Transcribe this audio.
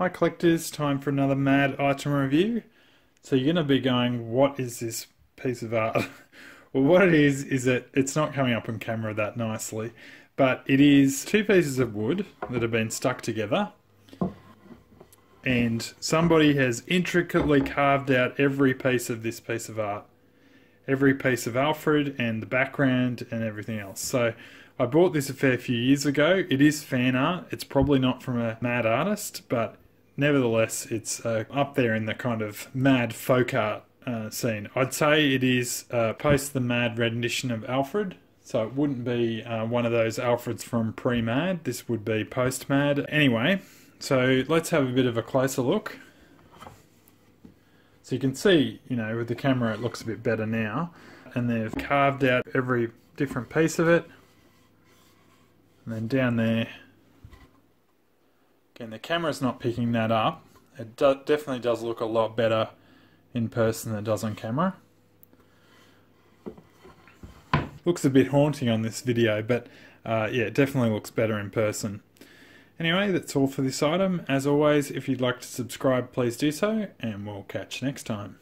Hi collectors, time for another mad item review. So you're going to be going, what is this piece of art? well what it is, is that it's not coming up on camera that nicely, but it is two pieces of wood that have been stuck together and somebody has intricately carved out every piece of this piece of art. Every piece of Alfred and the background and everything else. So I bought this a fair few years ago. It is fan art. It's probably not from a mad artist, but nevertheless, it's uh, up there in the kind of mad folk art uh, scene. I'd say it is uh, post the mad rendition of Alfred. So it wouldn't be uh, one of those Alfreds from pre-mad. This would be post-mad. Anyway, so let's have a bit of a closer look. So you can see, you know, with the camera it looks a bit better now. And they've carved out every different piece of it. And then down there Again, the camera's not picking that up. It do definitely does look a lot better in person than it does on camera. Looks a bit haunting on this video, but uh, yeah, it definitely looks better in person. Anyway, that's all for this item. As always, if you'd like to subscribe, please do so, and we'll catch you next time.